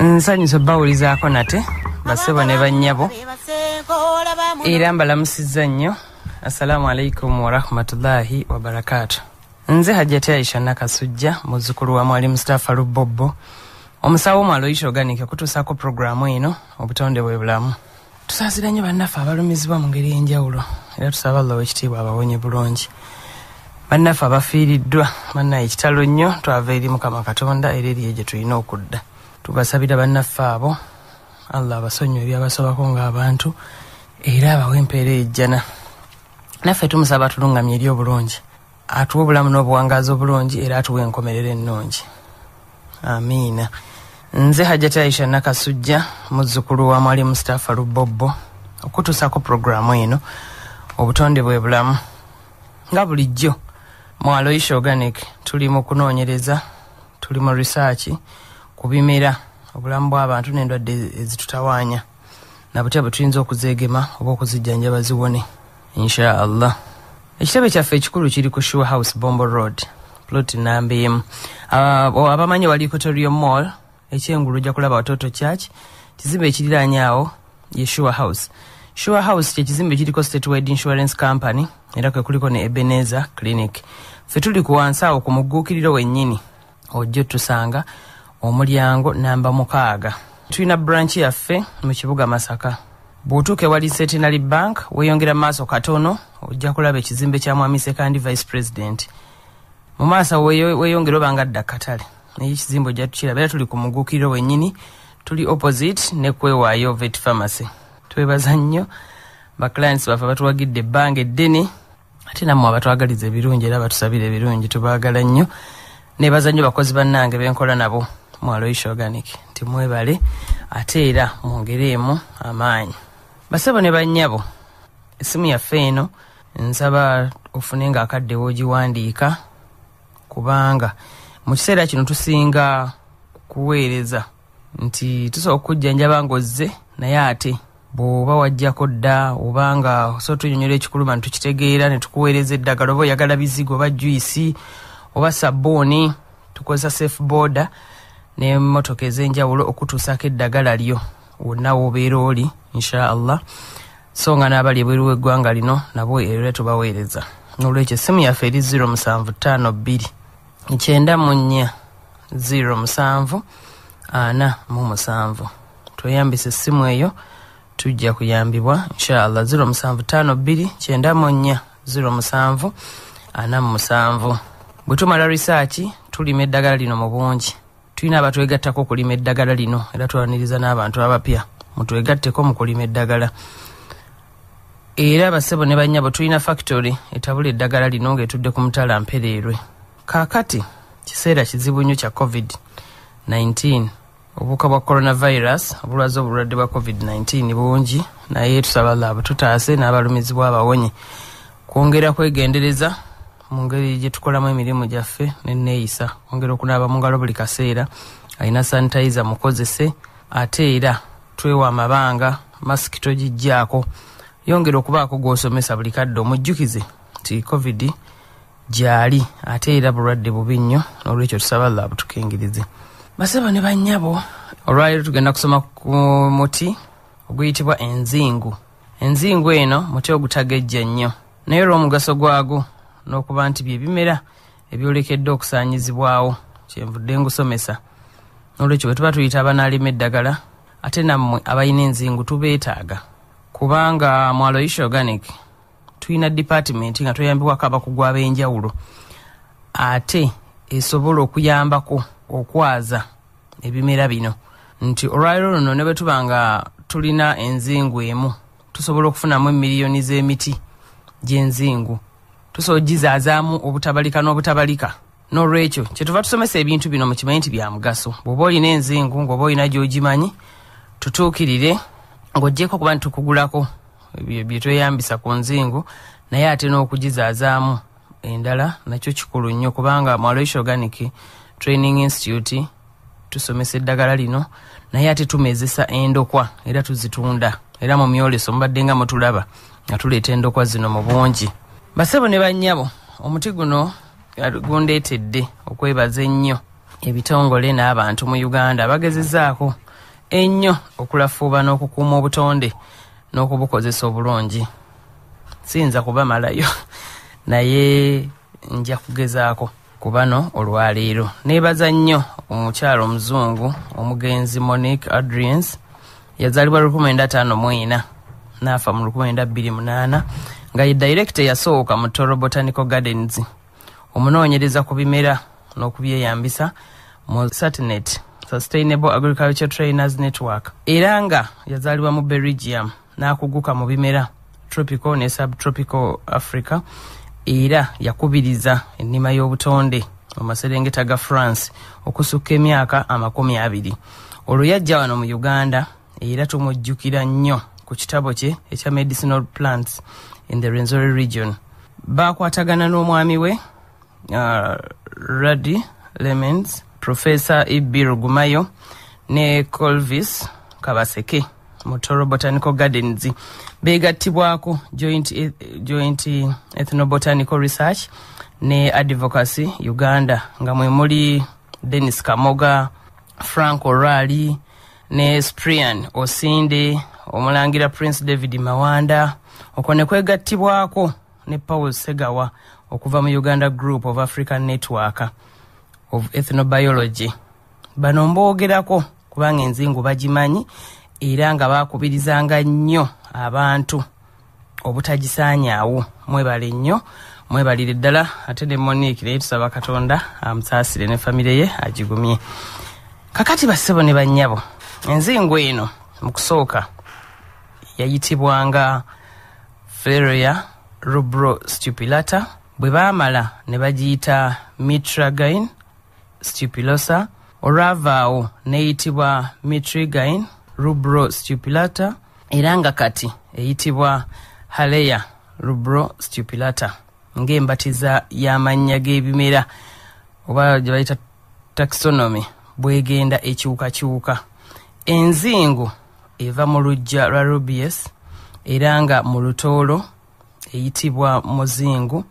nsanyusa obbawulizaako nate basebo ne bannyabo era mbalamusizza nnyo. Assalaamu alaikum warahmatullahi wabarakaatu nze hajjati aisha nakasujja muzzukulu wa mwali mustafa lubobbo. Omusawo omwaloisha oganike kutuusaako puroguramu eno obutonde bwe bulamu. Tusaasira nnyo bannaffe abalumizibwa mu ngeri y'enjawulo era tusaba allah wekitiibwa abawonye bulungi bannaffe abafiiriddwa bannaye ekitalo nnyo twava eri mukama katonda era eriyo gye tulina okudda. Tubasabira bannaffe abo allah abasonyiwa ebyabasobako ng'abantu era abawe empeera ejjana. Naffe tumusaba atulungamya eri obulungi atuwa obulamu n'obuwangaazi obulungi era atuwa enkomerero ennungi. Amiina. Nze hajjati aisha nakasujja muzzukulu wa mwali mustafa lubobbo okutuusako puroguramu eno obutonde bwe bulamu. Nga bulijjo mu aloisha organic tuli mu kunoonyereza tuli mu risaaki ku bimera obulamu bw'abantu n'endwadde ezitutawaanya. Nabutya bwe tuyinza okuzeegema oba okuzijjanjaba ziwone insha allah ekitebe kyaffe ekikulu kiri ku sure house bombo road plot namba emu abamanyi wali equatorio mall ekyengulu ojja kulaba watoto church kizimbe ekiriraanyaawo ye sure house sure house kyekizimbe kiriko statewide insurance company era kwe kuliko ne ebeneza clinic. Ffe tuli ku wansi awo ku mugguukiriro wennyini ojja otusanga omulyango namba mukaaga. Tulina branch yaffe mu kibuga masaka. Bw'otuuka ewali centenary bank weeyongera maaso katono ojja kulaba ekizimbe kya mwami sekandi vice president. Mu maaso weeyongera oba nga dda katale. Naye ekizimbe ojja tukiraba era tuli ku mugukiriro wennyini tuli opposite ne kwewaayo vet pharmacy twebaza nnyo. Baclients baffe batuwagidde ebbanga eddene ate nammwe abatwagaliza ebirungi era batusabira ebirungi tubaagala nnyo. Nebaza nnyo bakozi bannange benkola nabo. Mwaloisha organic nti mwebale ate era mwongereemu amaanyi. Basebo ne bannyabo essimu yaffe eno nsaba ofune nga akadde woogiwandiika kubanga mu kiseera kino tusinga kuweereza nti tusobola okujjanjaba ng'ozze naye ate bw'oba wajjako dda oba nga osobola tunyonyola ekikuluma netukitegeera netukuweereza eddagala oba oyagala bizigo oba juisi oba sabbuuni tukozesa safe border n'emmotoka ez'enjawulo okutuusako eddagala lyo wonna woobeera oli insha allah so nga n'abali ebweru w'eggwanga lino nabo era tubaweereza. N'olwekyo essimu yaffe eri 0752 kyenda mu nnya 07 ana mu musanvu. Tweyambisa essimu eyo tujja kuyambibwa inshallah 0752 kyenda mu nnya 07 ana mu musanvu. Bwe tumala risaaki tulima eddagala lino mu bungi. Tulina abatwegattako okulima eddagala lino era twaniriza n'abantu abapya mutwegatteko mu kulima eddagala. Era basebo ne bannyabo tulina factory etabula eddagala lino ng'etudde ku mutala mpereerwe. Kaakati kiseera kizibu nnyo kya covid-19 obuwuka bwa coronavirus obulwazi obulwadde bwa covid-19 bungi naye tusaba laba tutaase n'abalumizibwa abawonye kwongera kwegendereza mu ngeri gye tukolamu emirimu gyaffe neneeyisa kwongera okunaaba mu ngalo buli kaseera alina sanitizer mukozese ate era twewa amabanga masiki togijjaako yongera okubaako gw'osomesa buli kadde omujjukize nti covid gyali ate era bulwadde bubi nnyo n'olwekyo tusaba allah butukingirize basaba ne bannyabo olwaliro tugenda kusoma ku muti oguyitibwa enzingu. Enzingu eno muti ogutagejja nnyo. Naye olw'omugaso gwagwo n'okuba nti bye bimera ebyolekedde okusaanyizibwawo kyenvudde ngusomesa. N'olwekyo bwe tuba tuyita abanaalima eddagala ate nammwe abalina enzingu tubeetaaga. Kubanga mu aloisha organic tulina dipatimenti nga tweyambibwako abakugu ab'enjawulo. Ate esobola okuyambako okwaza ebimera bino. Nti olwaliro luno ne bwe tuba nga tulina enzingu emu tusobola okufunamu emiliyoni z'emiti gy'enzingu. Tusobola ogizaazaamu obutabalika n'obutabalika. N'olwekyo kyetuva tusomesa ebintu bino mu kimanyi nti bya mugaso. Bw'oba olina enzingu ng'oba olina gy'ogimanyi tutuukirire ng'oggyeko kuba ntitukugulako bye tweyambisa ku nzingu naye ate n'okugizaazaamu endala nakyo kikulu nnyo kubanga mu organic training institute tusomesa eddagala lino naye ate tumezesa endokwa era tuzitunda. Era mu myoleso mubadde nga mutulaba nga tuleeta endokwa zino mu bungi. Basebo ne bannyabo omuti guno gundeetedde okwebaza ennyo ebitongole n'abantu mu uganda. Bagezezaako ennyo okulafuuba n'okukuuma obutonde n'okubukozesa obulungi. Siyinza kubamalayo naye nja kugezaako ku bano olwaleero. Neebaza nnyo omukyalo omuzungu omugenzi monique adrians yazaalibwa 1954 naafa mu 1928 nga ye director yasooka mu toro botanical gardens omunoonyereza ku bimera n'okubyeyambisa mu satnet sustainable agriculture trainers network. Era nga yazaalibwa mu belgium n'akuguka mu bimera tropical ne subtropical africa era yakubiriza ennima y'obutonde mu maserengeta ga france okusukka emyaka amakumi abiri. Olwo yajja wano mu uganda era tumujjukira nnyo ku kitabo kye ekya medicinal plants in the renzori region. Bakwatagana n'omwami we uh, radi lemens professor ibi rugumayo ne colvis kabaseke mu toro botanical gardens. Begattibwako joint, e, joint ethnobotanical research ne advocacy uganda. Nga mwe muli denis kamoga frank orali ne sprian osinde omulangira prince david mawanda. Okwo ne kwegattibwako ne paul segawa okuva mu uganda group of african network of ethnobiology. Bano mboogerako kubanga enzingu bagimanyi era nga bakubirizanga nnyo abantu obutagisaanyaawo mwebale nnyo mwebalire ddala. Ate ne monique naye tusaba katonda amusaasire ne famire ye agigumye. Kakati bassebo ne bannyabo enzingu eno mu kusooka yayitibwanga feria rubro stupilata bwe baamala ne bagiyita mitragain stupilosa olwavaawo neyitibwa mitrigain rubro stupilata era nga kati eyitibwa haleya rubro stupilata ng'embatiza y'amannya g'ebimera oba gye bayita taxonomy bwegenda ekyukakyuka enzingu eva mu luggya lwa rubius era nga mu lutoolo eyitibwa muzingu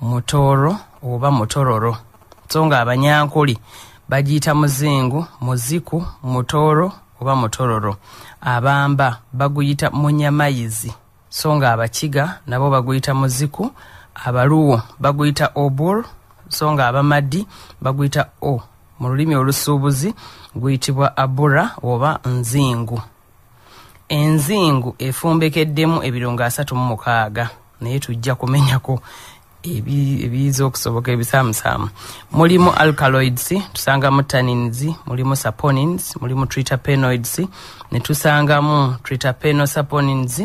mutooro oba mutororo. So nga abanyankuli bagiyita muzingu muziku mutooro oba mutororo abamba baguyita munyamayizi. So nga abakiga nabo baguyita muziku abaluwo baguyita obur so nga abamaddi baguyita o. Mu lulimi olusuubuzi guyitibwa abura oba nzingu. Enzingu efumbekeddemu ebirungo asatu mu mukaaga naye tujja kumenyako ebiyiza okusoboka ebisaamusaamu mulimu alkaloids tusangamu tannins mulimu saponins mulimu tritapenoids ne tusangamu tritapenosaponins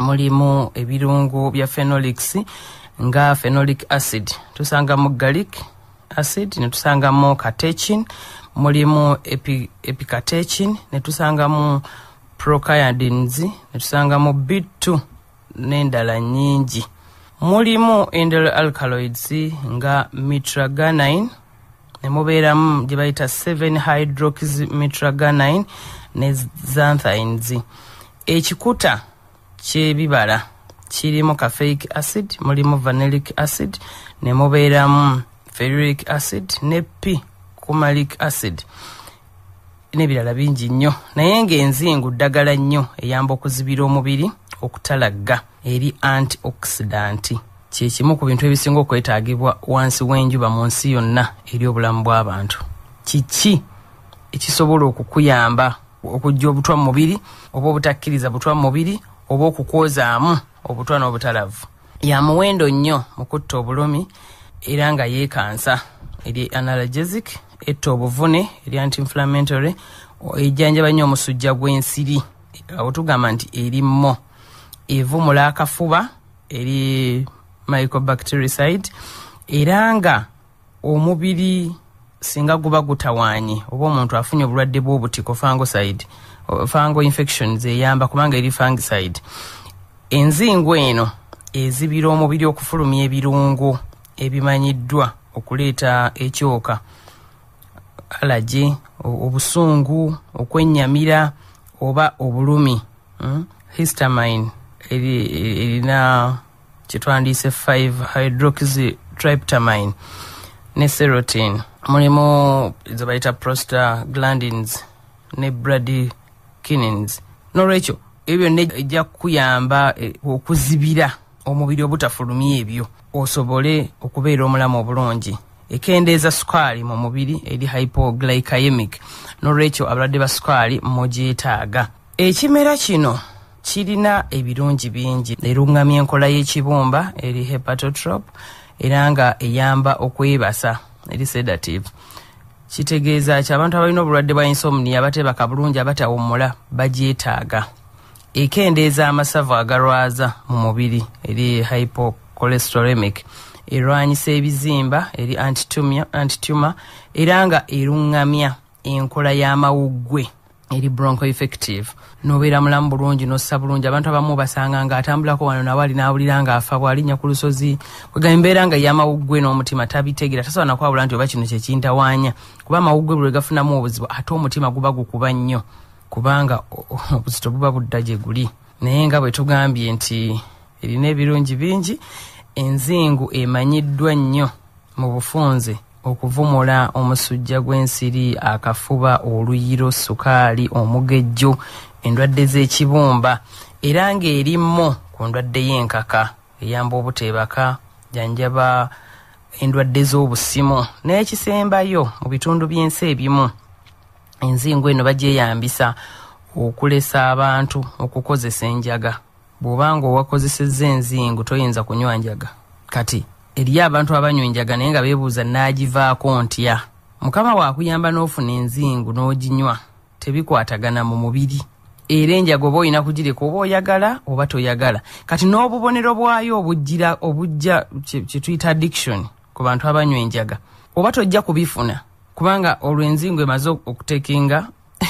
mulimu ebirungo bya phenolics nga phenolic acid. Tusangamu garlic acid ne tusangamu catechin mulimu epi, epicatechin ne tusangamu procayadins ne tusangamu bit2 n'endala nnyingi mulimu endel alkaloids nga mitraganine ne mubeeramu gye bayita 7 hydrox mitraganine ne xanthines. Ekikuta ky'ebibala kirimu caffeic acid mulimu vanillic acid ne mubeeramu ferric acid ne p kumalic acid. N'ebirala bingi nnyo. Naye ng'enzingu ddagala nnyo eyamba okuzibira omubiri okutalagga eri antioxidant kyekimu ku bintu ebisinga okwetaagibwa wansi w'enjuba mu nsi yonna eri obulamu bw'abantu. Kiki ekisobola okukuyamba okujja obutwa mu mubiri oba obutakkiriza butwa mu mubiri oba okukwozaamu obutwa n'obutalavu? Ya muwendo nnyo mu kutta obulumi era nga yeekansa. Eri analgesic etta obuvune eri anti-inflammatory ejjanjaba nnyo omusujja gw'ensiri. Awo tugamba nti erimmo evumula akafuba eri mycobactericide era nga omubiri singa guba gutawaanye oba omuntu afunye obulwadde bw'obutiko fangoside fango infections eyamba kubanga eri fangicide enzingu eno ezibira omubiri okufulumya ebirungo ebimanyiddwa okuleeta ekyoka alagi obusungu okwennyamira oba obulumi mm? histamine erina kyetwandiise 5 hydroxytryptamine ne serotin mulimu ze bayita prosta glandins ne brady kinins nolwekyo ebyo byonna ejja kukuyamba eh, okuzibira omubiri obutafulumya ebyo osobole okubeera omulamu obulungi. Ekendeeza sukaali mu mubiri eri hypoglycemic. Nolwekyo abalwadde ba sukaali mugyetaaga ekimera kino kirina ebirungi bingi. Eruŋŋamya enkola y'ekibumba eri hepatotrop era nga eyamba okwebasa eri sedative. Kitegeeza ki abantu abalina obulwadde bwa insomnia abatebaka bulungi abatawummula bagyetaaga. Ekendeeza amasavu agalwaza mu mubiri eri hypocholesteremic erwanyisa ebizimba eri antituma era nga eruŋŋamya enkola y'amawuggwe eri bronco effective nobeera mulamu bulungi nossa bulungi. Abantu abamu basanga nga atambulako wano nawali nawulira nga afa bwalinnya ku lusozi. Kwega embeera nga yamawuggwe n'omutima tabitegera tasobola nakwawula nti oba kino kyekintawaanya kuba amawuggwe buli gafunamu obuzibu ate omutima guba gukuba nnyo kubanga obuzito buba budda gye guli. Naye nga bwe tugambye nti erina ebirungi bingi enzingu emanyiddwa nnyo mu bufunze okuvumula omusujja gw'ensiri akafuba oluyiro sukaali omugejjo endwadde z'ekibumba era ng'erimmo ku ndwadde y'enkaka eyamba obuteebaka janjaba endwadde z'obusimu n'ekisembayo mu bitundu by'ensi ebimu. Enzingu eno bagyeyambisa okulesa abantu okukozesa enjaga. Bw'obanga owakozesezza enzingu toyinza kunywa njaga. Kati eriyo abantu abanywa enjaga naye nga beebuuza naagivaako ntya. Mukama waakuyamba n'ofuna enzingu n'oginywa tebikwatagana mu mubiri. Era enjaga oba olina kugireka oba oyagala oba toyagala. Kati n'obubonero bwayo obujjira obujja kye kye tuyita addiction ku bantu abanywa enjaga oba tojja kubifuna? Kubanga olwo enzingu emaze okutekinga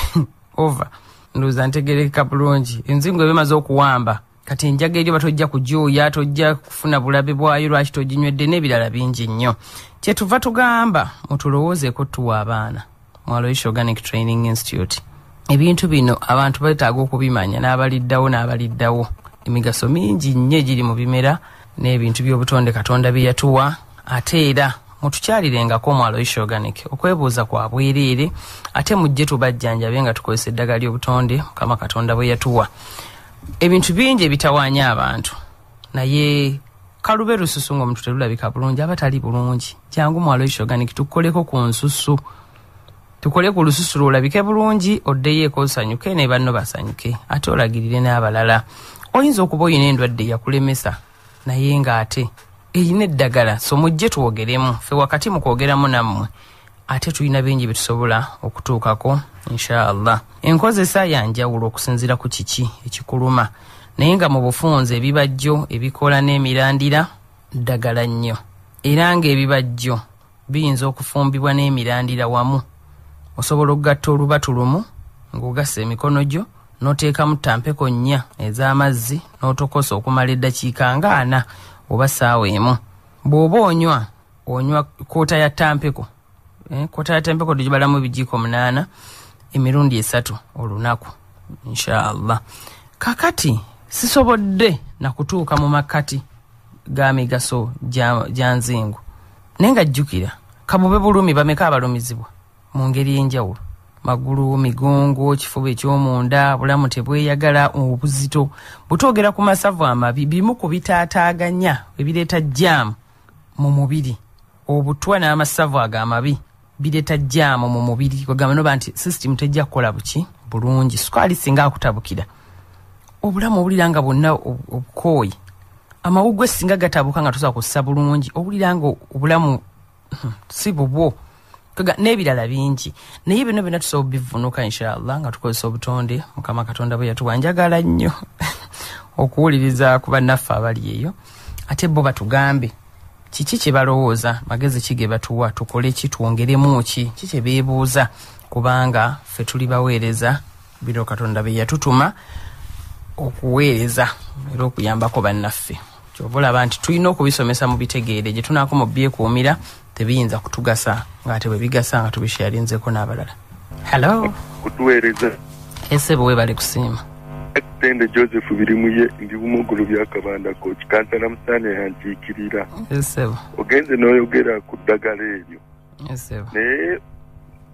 over. Ndowooza ntegereka bulungi. Enzingu eba emaze okuwamba kati enjaga eri oba tojja kujuuya tojja kufuna bulabe bwayo lwaki toginywedde n'ebirala bingi nnyo? Kyetuva tugamba mutulowoozeeko tuwa abaana. Mu aloisha organic training institute. Ebintu bino abantu betaaga okubimanya n'abaliddawo n'abaliddawo. Emigaso mingi nnyo egiri mu bimera n'ebintu by'obutonde katonda bye yatuwa. Ate era mutukyalirengako mu aloisha organic? Okwebuuza kwa bwereere ate mujje tubajjanjabe nga tukozesa eddagala ly'obutonde mukama katonda bwe yatuwa ebintu bingi ebitawaanya abantu. Naye kalube lususu ngaomuntu terulabika bulungi aba tali bulungi. Jangu mu aloisha organic tukoleko ku nsusu. Tukole ku lususu lwolabike bulungi oddeyo eko osanyuke ne banno basanyuke ate olagirire n'abalala. Oyinza okuba oyina endwadde yakulemesa naye ng'ate erina eddagala so mujje twogeremu fe wakati mu kwogeramu nammwe ate tulina bingi byetusobola okutuukako inshaallah enkozesa yanjawulo okusinziira ku kiki ekikuluma? Naye nga mu bufunze ebibajjo ebikola n'emirandira ddagala nnyo. Era ng'ebibajjo biyinza okufumbibwa n'emirandira wamu. Osobola okugatta olubatu lumu ng'ogassa emikono gyo n'oteekamu tampeko nnya ez'amazzi n'otokosa okumala eddakiika nga ana oba saawa emu. Bw'oba onywa onywa koota ya tampeko eh, koota ya tampeko tugibalamu ebijiiko munaana emirundi esatu olunaku inshaallah kakati sisobodde nakutuuka mu makkati ga migaso gya nzingu naye nga jjukira kabube bulumi bameka abalumizibwa mu ngeri y'enjawulo magulu migongo kifuba ekyomunda bulamu tebweyagala obuzito. Butwogera ku masavu amabi bimu ku bitaataaganya ebireeta jaamu mu mubiri. Obutwa n'amasavu ago amabi bireeta jaamu mu mubiri. Kwegamba noba nti sisitimu tejja kukola buki? Bulungi. Sukaali singa akutabukira. Obulamu obulira nga bwonna ob- obukooyi. Amawuggwe singa gatabuka nga tosobola kussa bulungi owulira nga obulamu hmm, si bubwo. N'ebirala bingi. Naye bino byonna tusobola bivunuka inshaallah nga tukozesa obutonde. Mukama katonda bwe yatuwa njagala nnyo. Okuwuliriza ku bannaffe abali eyo. Ate bo batugambe kiki kye balowooza magezi ki ge batuwa? Tukole ki? Twongeremu ki? Ki kye beebuuza? Kubanga ffe tuli baweereza biro katonda be yatutuma okuweereza era okuyambako bannaffe. Kyova olaba nti tulina okubisomesa mu bitegeere gye tunaako mu byekuumira tebiyinza kutugasa ngaate bwe bigasa nga tubisharinzeko n'abalala. Hallo kutuweereza. Ese bwe webale kusiima tende joseph birimuye ndi bumugulu byakabandako kikansala musaana yankiikirira esebo ogenze n'oyogera ku ddagala eryo. Esebo naye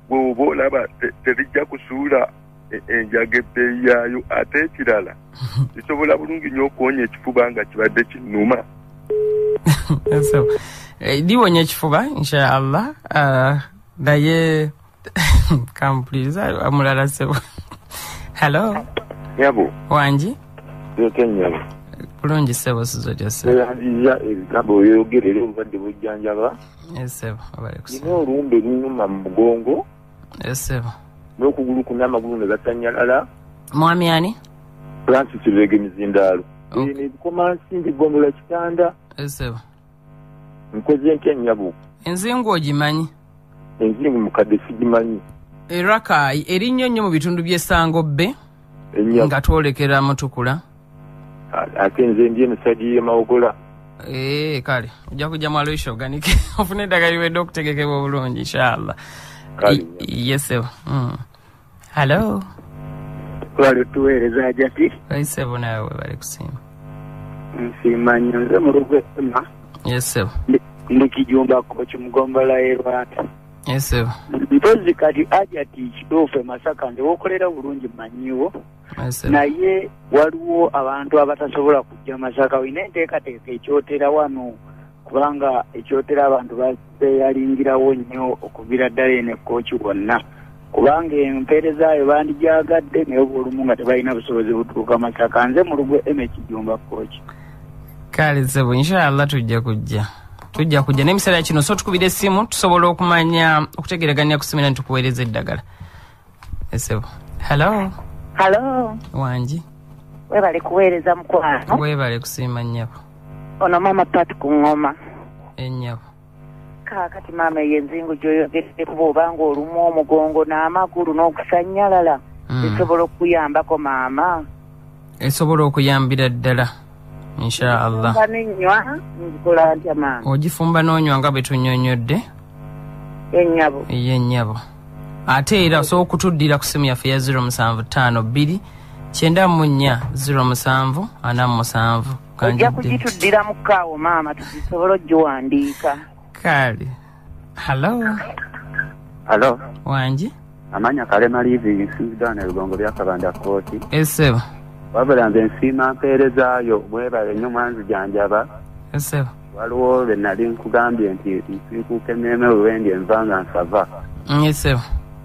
bw'oba olaba te- terijja kusuula e- enjaga ebbeeyi yaayo ate ekirala kisobola bulungi nnyo okuwonya ekifuba nga kibadde kinnuma. Esebo Eh, liwonya ekifuba inshaallah Ah, naye kampuliriza amulala sebo. Hello nyabo wangi yoka enyabo bulungi sebo sizo tya sebo eyanziza ebigambo byogerera obulwadde bwejjanjaba esebo obale kusa nina olumbe lunyuma mu mugongo. Esebo n'okugulu kuna amagulu ne gatanyalala mwami ani? Francis lwege mizindaalo. Eno ebikomansimbi gombola kitanda. Esebo nkoze ntya nyabo enzingu ogimanyi? Enzingu mukadde sigimanyi. Erakaayi erinnyo nnyo mu bitundu by'essango bbe nga twolekera mutukula. Ate nze ndi emisadi y'emawogola ee kale. Ojja kujja mwaloisha oganike. Ofune eddagala liwedde okutegekebwa obulungi inshaallah Kale, yesebo hallo twali tuweereza jati waisebo nawe webale kusiima. Nsimanyi nze mu lugwesema yesebo ndi kijumbako kimugombola yesebo mpozi kati ajati kituufu e masaka nze wokolera bulungi manyiwo. Naye waliwo abantu abatasobola kujja masaka. Olina enteekateeka ekyotera wano kubanga ekyotera abantu baseeyalingirawo nnyo okuvira ddala eno ekooki wonna kubanga empeerezaayo bandijaagadde naye oba olumu nga tebalina busobozi butuuka masaka. Nze mu lugwe eme kijumba kooki kale sebo inshaallah tujja kujja tujja kujja. N'ebiseera kino so tukubira essimu tusobola okumanya okutegeraganya kusimira nitukuweereza eddagala. Esebo hallo halo wangi webale kuweereza mukwano? Webale kusiima nnyabo. Ono maama pat ku ŋŋoma ennyabo kaakati maama eyo enzingu gyoyogeddeko bw'obanga olumu omugongo n'amagulu n'okusanyalala Mm. zisobola okuyambako maama? Esobola okuyambira ddala ntya maama ogifumba n'onywa nga bwe tunyonyodde ennyabo ey'ennyabo ate era osobola okutuddira ku simu yaffe ya 0752 kyenda mu nnya 07 ana mu musanvu. Ojja kanjudde kugituddira mu kaawo maama tugisobola ogiwandiika. Kale. Hallo halo wangi? Amanya kalema living sudan ebigongo byakabanda kooti esebo wabula nze nsiima mpeerezaayo mwebale nnyo mwanzijanjaba esebo waliwo lwe nali nkugambye nti nsiikuuka emmeeme olwendi enva nga nsava. Mm, esebo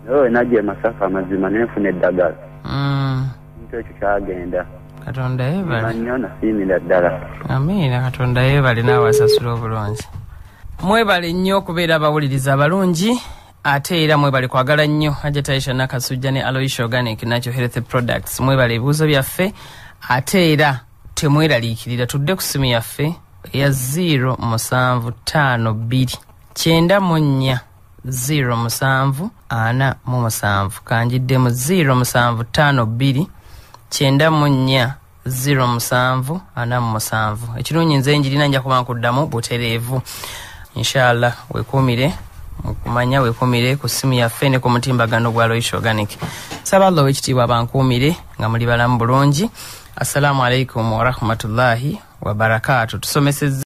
naye we najja emasafa amazima nenfuna eddagala. Mm, kintu ekyo kyagenda. Katonda yebale nnyo nasiimira ddala. Amiina katonda yeebale naawe asasula obulungi. Mwebale nnyo okubeera abawuliriza abalungi ate era mwebale kwagala nnyo. Ajataisha nakasujja ne aloisha organic nacho health products. Mwebale ebibuuzo byaffe ate era temweraliikirira. Tudde ku simu yaffe eya 0 musanvu ttaano bbiri. Kyenda mu nnya 0 musanvu ana mu musanvu. Kanjiddemu 0 musanvu ttaano bbiri. Kyenda mu nnya 0 musanvu ana mu musanvu. Ekirungi nze njirina nja kuba nkuddamu butereevu. Inshallah wekuumire mukumanya wekuumire ku simu yaffe ne ku mutimbagano gwa loish organic. Saba allah owekitiibwa bankuumire nga muli balamu bulungi. Assalamu alaikum warahmatullahi wabarakatu tusomesezza